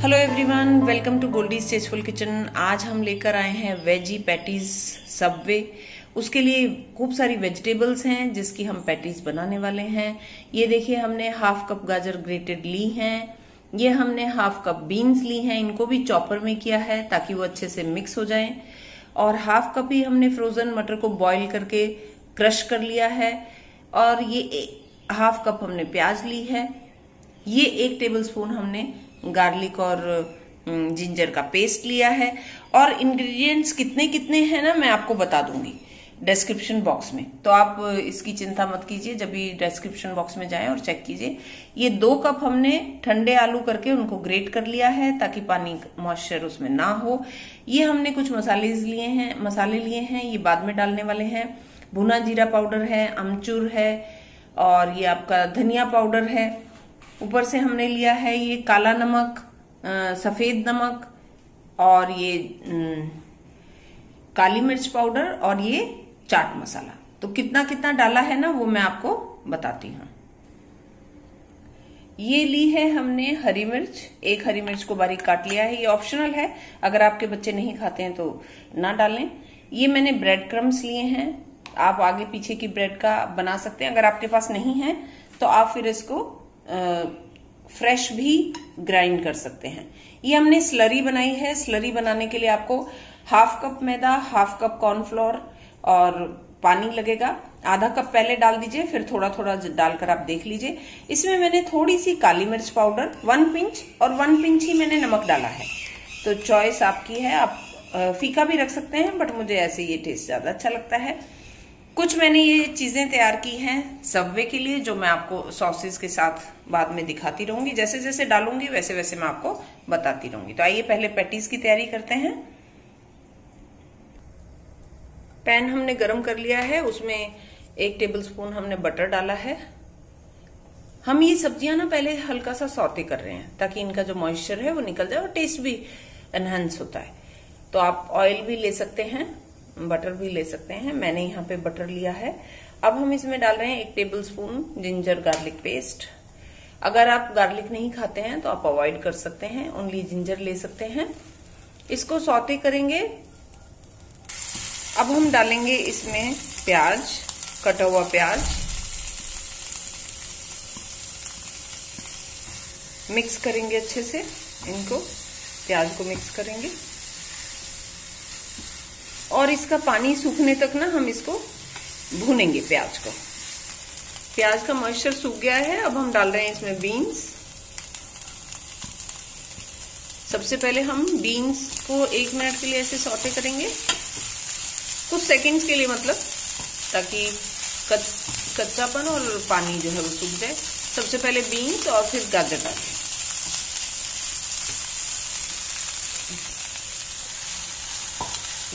Hello everyone welcome to Goldie स्टेजफुल kitchen आज हम लेकर आए हैं वेजी पैटीज सबवे उसके लिए खूब सारी वेजिटेबल्स हैं, जिसकी हम पैटीज बनाने वाले हैं। ये देखिए, हमने हाफ़ कप गाजर ग्रेटेड ली हैं। ये हमने हाफ़ कप बीन्स ली हैं। इनको भी चॉपर में किया है, ताकि वो अच्छे से मिक्स हो जाएँ। और हाफ़ कप ही हमने फ्रोजन मटर को बॉईल करके क्रश कर लिया है। और ये हाफ़ कप हमने प्याज ली है। ये एक टेबल स्पून हमने गार्लिक और जिंजर का पेस्ट लिया है। और इंग्रेडिएंट्स कितने कितने हैं ना, मैं आपको बता दूँगी डिस्क्रिप्शन बॉक्स में। तो आप इसकी चिंता मत कीजिए, जब भी डिस्क्रिप्शन बॉक्स में जाएँ और चेक कीजिए। ये दो कप हमने ठंडे आलू करके उनको ग्रेट कर लिया है, ताकि पानी मॉइस्चर उसमें ना हो। ये हमने कुछ मसाले लिए हैं, मसाले लिए हैं, ये बाद में डालने वाले हैं। भुना जीरा पाउडर है, अमचूर है, और ये आपका धनिया पाउडर है। ऊपर से हमने लिया है ये काला नमक आ, सफ़ेद नमक और ये न, काली मिर्च पाउडर और ये चाट मसाला। तो कितना कितना डाला है ना वो मैं आपको बताती हूँ। ये ली है हमने हरी मिर्च। एक हरी मिर्च को बारीक काट लिया है। ये ऑप्शनल है। अगर आपके बच्चे नहीं खाते हैं तो ना डालें। ये मैंने ब्रेड क्रम्स लिए हैं। आप आगे पीछे की ब्रेड का बना सकते हैं। अगर आपके पास नहीं है तो आप फिर इसको फ्रेश भी ग्राइंड कर सकते हैं। ये हमने स्लरी बनाई है। स्लरी बनाने के लिए आपको हाफ़ कप मैदा हाफ़ कप कॉर्नफ्लोर और पानी लगेगा। आधा कप पहले डाल दीजिए, फिर थोड़ा थोड़ा डालकर आप देख लीजिए। इसमें मैंने थोड़ी सी काली मिर्च पाउडर वन पिंच और वन पिंच ही मैंने नमक डाला है। तो चॉइस आपकी है। आप फीका भी रख सकते हैं बट मुझे ऐसे ये टेस्ट ज़्यादा अच्छा लगता है। कुछ मैंने ये चीज़ें तैयार की हैं सबवे के लिए, जो मैं आपको सॉसेस के साथ बाद में दिखाती रहूँगी। जैसे जैसे डालूँगी, वैसे वैसे मैं आपको बताती रहूँगी। तो आइए पहले पैटीज की तैयारी करते हैं। पैन हमने गरम कर लिया है। उसमें एक टेबल स्पून हमने बटर डाला है। हम ये सब्ज़ियाँ ना पहले हल्का सा सौते कर रहे हैं, ताकि इनका जो मॉइस्चर है वो निकल जाए और टेस्ट भी एनहेंस होता है। तो आप ऑयल भी ले सकते हैं। बटर भी ले सकते हैं। मैंने यहाँ पे बटर लिया है। अब हम इसमें डाल रहे हैं एक tablespoon ginger garlic paste अगर आप गार्लिक नहीं खाते हैं तो आप अवॉइड कर सकते हैं। ओनली जिंजर ले सकते हैं। इसको सौते करेंगे। अब हम डालेंगे इसमें प्याज, कटा हुआ प्याज। मिक्स करेंगे अच्छे से। इनको प्याज को मिक्स करेंगे। और इसका पानी सूखने तक ना हम इसको भूनेंगे प्याज को। प्याज का मॉइस्चर सूख गया है, अब हम डाल रहे हैं इसमें बीन्स सबसे पहले हम बीन्स को एक मिनट के लिए ऐसे सौटे करेंगे। कुछ सेकंड्स के लिए मतलब ताकि कच्चापन और पानी जो है वो सूख जाए। सबसे पहले बीन्स और फिर गाजर डालें।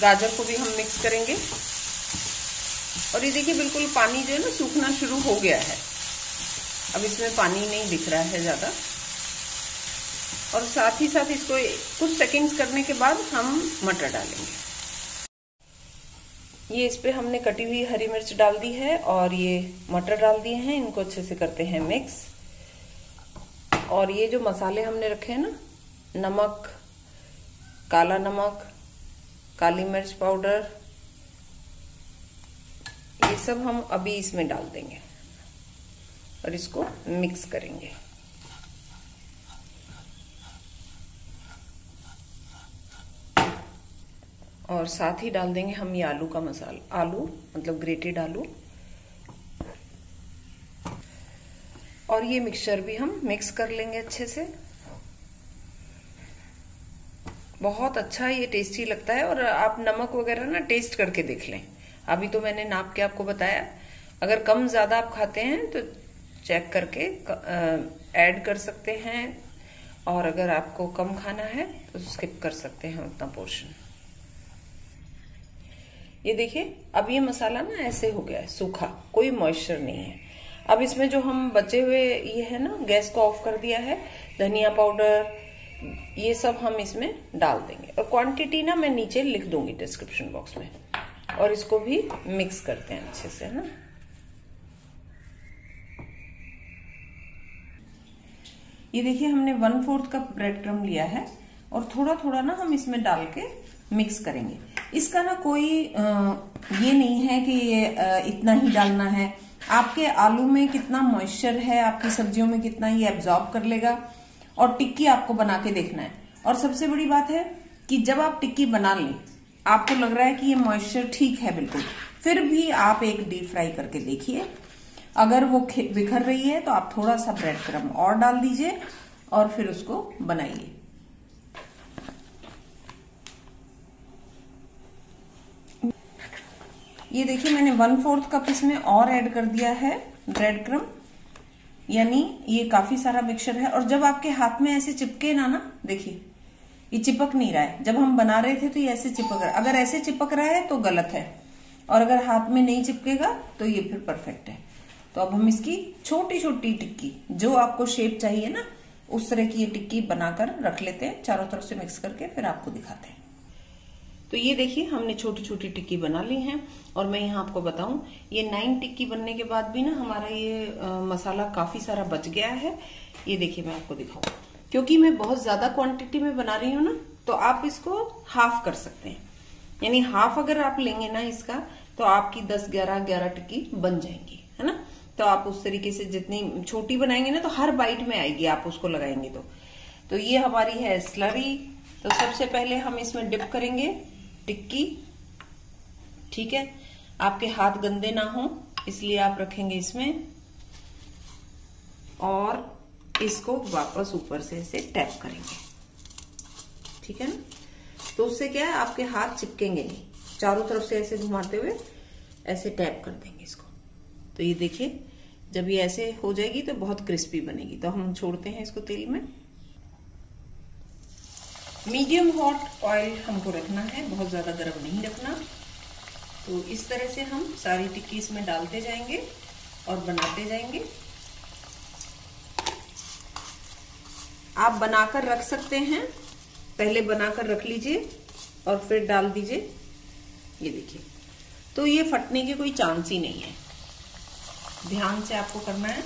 गाजर को भी हम मिक्स करेंगे। और ये देखिए, बिल्कुल पानी जो है ना, सूखना शुरू हो गया है। अब इसमें पानी नहीं दिख रहा है ज़्यादा। और साथ ही साथ इसको कुछ सेकंड्स करने के बाद हम मटर डालेंगे। ये इस पर हमने कटी हुई हरी मिर्च डाल दी है और ये मटर डाल दिए हैं। इनको अच्छे से करते हैं मिक्स और ये जो मसाले हमने रखे हैं ना, नमक, काला नमक काली मिर्च पाउडर, ये सब हम अभी इसमें डाल देंगे और इसको मिक्स करेंगे। और साथ ही डाल देंगे हम ये आलू का मसाला, आलू मतलब ग्रेटेड आलू। और ये मिक्सचर भी हम मिक्स कर लेंगे अच्छे से। बहुत अच्छा ये टेस्टी लगता है और आप नमक वगैरह ना टेस्ट करके देख लें। अभी तो मैंने नाप के आपको बताया। अगर कम ज़्यादा आप खाते हैं तो चेक करके ऐड कर सकते हैं। और अगर आपको कम खाना है तो स्किप कर सकते हैं उतना पोर्शन ये देखिए, अब ये मसाला ना ऐसे हो गया है, सूखा, कोई मॉइस्चर नहीं है। अब इसमें जो हम बचे हुए, ये है ना, गैस को ऑफ़ कर दिया है। धनिया पाउडर ये सब हम इसमें डाल देंगे। और क्वांटिटी ना मैं नीचे लिख दूँगी डिस्क्रिप्शन बॉक्स में। और इसको भी मिक्स करते हैं अच्छे से, है ना? ये देखिए, हमने one fourth cup bread crumb लिया है और थोड़ा थोड़ा ना हम इसमें डाल के मिक्स करेंगे। इसका ना कोई ये नहीं है कि ये इतना ही डालना है। आपके आलू में कितना मॉइस्चर है, आपकी सब्जियों में कितना ये एब्जॉर्ब कर लेगा। और टिक्की आपको बना के देखना है। और सबसे बड़ी बात है कि जब आप टिक्की बना लें, आपको लग रहा है कि ये मॉइस्चर ठीक है बिल्कुल। फिर भी आप एक डीप फ्राई करके देखिए। अगर वो बिखर रही है तो आप थोड़ा सा ब्रेड क्रम और डाल दीजिए और फिर उसको बनाइए। ये देखिए, मैंने वन फोर्थ कप इसमें और ऐड कर दिया है ब्रेड क्रम यानी ये काफ़ी सारा मिक्सचर है। और जब आपके हाथ में ऐसे चिपके ना ना, देखिए, ये चिपक नहीं रहा है। जब हम बना रहे थे तो ये ऐसे चिपक रहा है। अगर ऐसे चिपक रहा है तो गलत है। और अगर हाथ में नहीं चिपकेगा तो ये फिर परफेक्ट है। तो अब हम इसकी छोटी छोटी टिक्की, जो आपको शेप चाहिए ना, उस तरह की ये टिक्की बनाकर रख लेते हैं। चारों तरफ़ से मिक्स करके फिर आपको दिखाते हैं। तो ये देखिए हमने छोटी छोटी टिक्की बना ली है और मैं यहाँ आपको बताऊँ ये नाइन टिक्की बनने के बाद भी ना हमारा ये आ, मसाला काफ़ी सारा बच गया है। ये देखिए मैं आपको दिखाऊँ। क्योंकि मैं बहुत ज़्यादा क्वांटिटी में बना रही हूँ ना तो आप इसको हाफ़ कर सकते हैं। यानी हाफ़ अगर आप लेंगे ना इसका तो आपकी दस ग्यारह ग्यारह टिक्की बन जाएँगी है ना? तो आप उस तरीके से जितनी छोटी बनाएँगे ना तो हर बाइट में आएगी आप उसको लगाएँगे तो। तो ये हमारी है स्लरी तो सबसे पहले हम इसमें डिप करेंगे। टिक्की। ठीक है? आपके हाथ गंदे ना हो, इसलिए आप रखेंगे इसमें। और इसको वापस ऊपर से ऐसे टैप करेंगे। ठीक है ना? तो उससे क्या है? आपके हाथ चिपकेंगे नहीं। चारों तरफ़ से ऐसे घुमाते हुए ऐसे टैप कर देंगे इसको। तो ये देखिए, जब ये ऐसे हो जाएगी तो बहुत क्रिस्पी बनेगी। तो हम छोड़ते हैं इसको तेल में। मीडियम हॉट ऑयल हमको रखना है, बहुत ज़्यादा गर्म नहीं रखना। तो इस तरह से हम सारी टिक्की इसमें डालते जाएँगे और बनाते जाएँगे। आप बनाकर रख सकते हैं। पहले बनाकर रख लीजिए और फिर डाल दीजिए। ये देखिए। तो ये फटने के कोई चांस ही नहीं है। ध्यान से आपको करना है।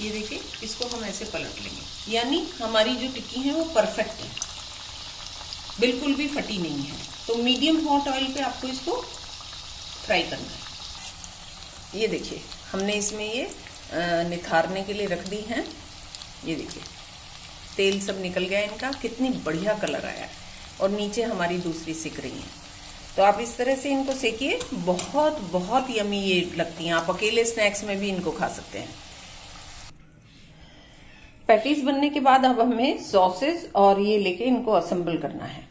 ये देखिए, इसको हम ऐसे पलट लेंगे। यानी हमारी जो टिक्की है वो परफेक्ट है। बिल्कुल भी फटी नहीं है। तो मीडियम हॉट ऑयल पे आपको इसको फ्राई करना है। ये देखिए, हमने इसमें ये निखारने के लिए रख दी हैं। ये देखिए, तेल सब निकल गया इनका। कितनी बढ़िया कलर आया है। और नीचे हमारी दूसरी सिक रही है। तो आप इस तरह से इनको सेकिए। बहुत बहुत यमी ये लगती हैं। आप अकेले स्नैक्स में भी इनको खा सकते हैं। पैटीज बनने के बाद अब हमें सॉसेज और ये लेके इनको असेंबल करना है।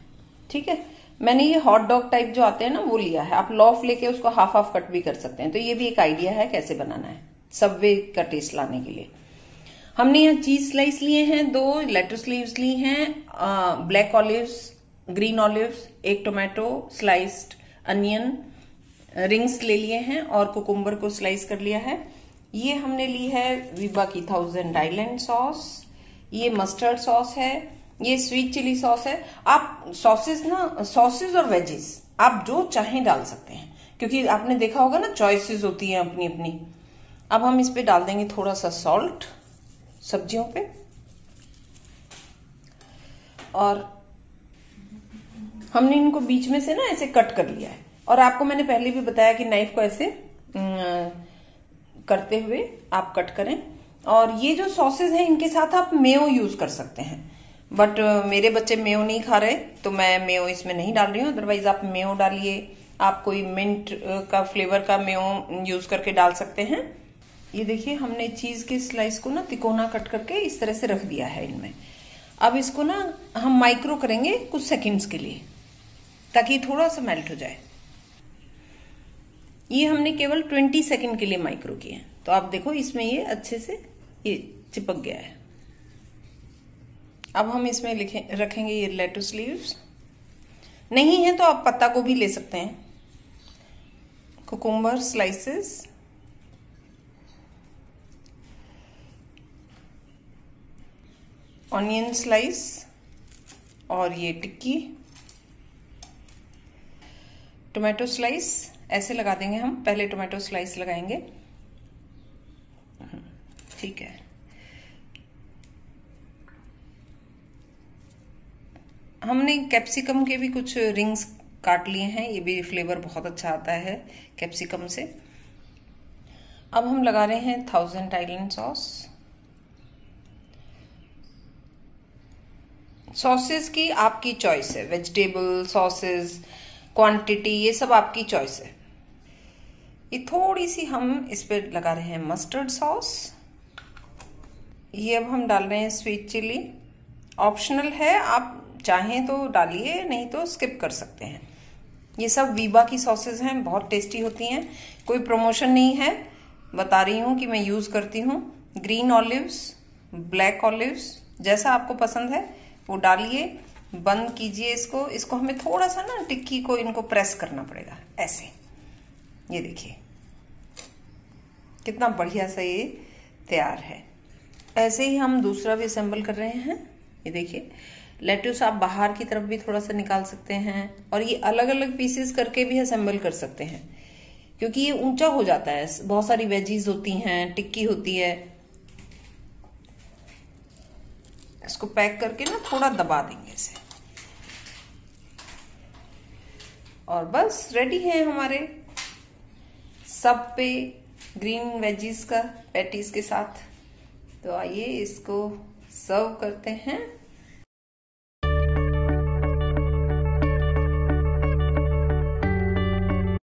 ठीक है? मैंने ये हॉट डॉग टाइप जो आते हैं ना, वो लिया है। आप लॉफ लेके उसको हाफ़ हाफ़ कट भी कर सकते हैं। तो ये भी एक आइडिया है कैसे बनाना है सबवे का टेस्ट लाने के लिए। हमने यहाँ चीज़ स्लाइस लिए हैं, दो लेटस लीव्स ली हैं ब्लैक ऑलिव्स ग्रीन ऑलिव्स एक टोमेटो स्लाइस्ड अनियन रिंग्स ले लिए हैं और कुकुम्बर को स्लाइस कर लिया है। ये हमने ली है विबा की थाउज़ेंड आइलैंड सॉस ये मस्टर्ड सॉस है, ये स्वीट चिली सॉस है. आप सॉसेस ना सॉसेस और वेजेस आप जो चाहें डाल सकते हैं। क्योंकि आपने देखा होगा ना चॉइसेस होती हैं अपनी अपनी अब हम इस पे डाल देंगे थोड़ा सा सॉल्ट सब्जियों पे। और हमने इनको बीच में से ना ऐसे कट कर लिया है। और आपको मैंने पहले भी बताया कि नाइफ को ऐसे करते हुए आप कट करें। और ये जो सॉसेज हैं, इनके साथ आप मेयो यूज़ कर सकते हैं। बट मेरे बच्चे मेयो नहीं खा रहे तो मैं मेयो इसमें नहीं डाल रही हूँ। अदरवाइज़ आप मेयो डालिए। आप कोई मिंट का फ्लेवर का मेयो यूज़ करके डाल सकते हैं। ये देखिए, हमने चीज़ के स्लाइस को ना तिकोना कट करके इस तरह से रख दिया है इनमें। अब इसको ना हम माइक्रो करेंगे कुछ सेकंड्स के लिए, ताकि थोड़ा सा मेल्ट हो जाए। ये हमने केवल 20 सेकंड के लिए माइक्रो किए तो आप देखो, इसमें ये अच्छे से ये चिपक गया है। अब हम इसमें लिखे, रखेंगे ये लेटस लीव्स नहीं है तो आप पत्ता को भी ले सकते हैं। कुकुम्बर स्लाइसेस ऑनियन स्लाइस और ये टिक्की। टोमेटो स्लाइस ऐसे लगा देंगे हम, पहले टोमेटो स्लाइस लगाएँगे। ठीक है। हमने कैप्सिकम के भी कुछ रिंग्स काट लिए हैं, ये भी फ्लेवर बहुत अच्छा आता है कैप्सिकम से। अब हम लगा रहे हैं थाउज़ेंड आइलैंड सॉस सॉसेस की आपकी चॉइस है वेजिटेबल सॉसेस क्वांटिटी ये सब आपकी चॉइस है। ये थोड़ी सी हम इस पर लगा रहे हैं मस्टर्ड सॉस ये अब हम डाल रहे हैं स्वीट चिली ऑप्शनल है, आप चाहें तो डालिए, नहीं तो स्किप कर सकते हैं। ये सब वीबा की सॉसेज हैं, बहुत टेस्टी होती हैं। कोई प्रमोशन नहीं है। बता रही हूँ कि मैं यूज़ करती हूँ। ग्रीन ऑलिव्स ब्लैक ऑलिव्स जैसा आपको पसंद है, वो डालिए। बंद कीजिए इसको। इसको हमें थोड़ा सा ना टिक्की को इनको प्रेस करना पड़ेगा, ऐसे। ये देखिए। कितना बढ़िया सा ये तैयार है। ऐसे ही हम दूसरा भी असेंबल कर रहे हैं। ये देखिए लेट्यूस आप बाहर की तरफ़ भी थोड़ा सा निकाल सकते हैं और ये अलग अलग पीसेस करके भी असेंबल कर सकते हैं। क्योंकि ये ऊँचा हो जाता है। बहुत सारी वेजीज होती हैं, टिक्की होती है। इसको पैक करके ना थोड़ा दबा देंगे इसे। और बस रेडी है हमारे। सब पे ग्रीन वेजीज का पैटीज के साथ। तो आइए इसको सर्व करते हैं।